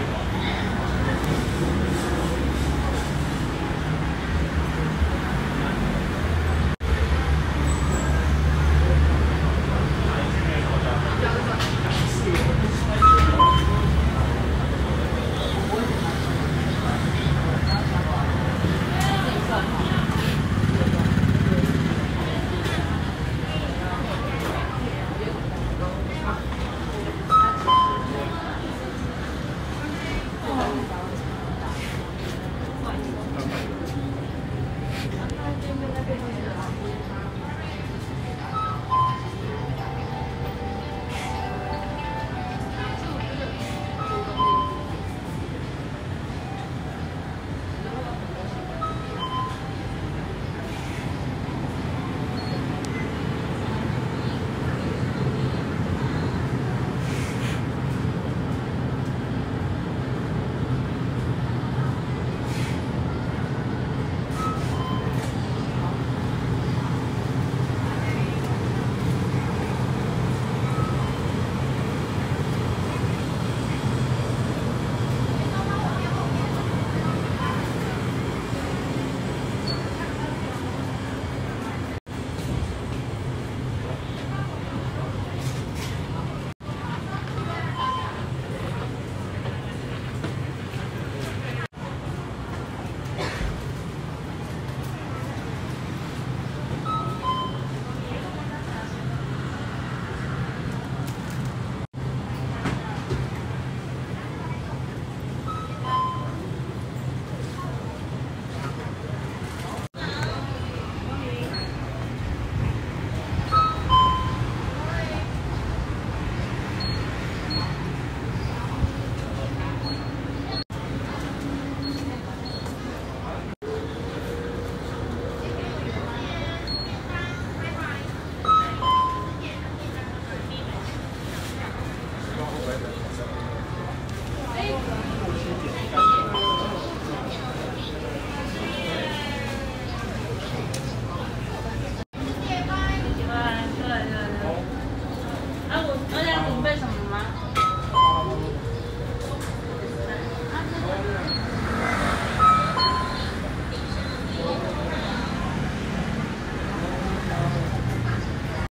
いいね。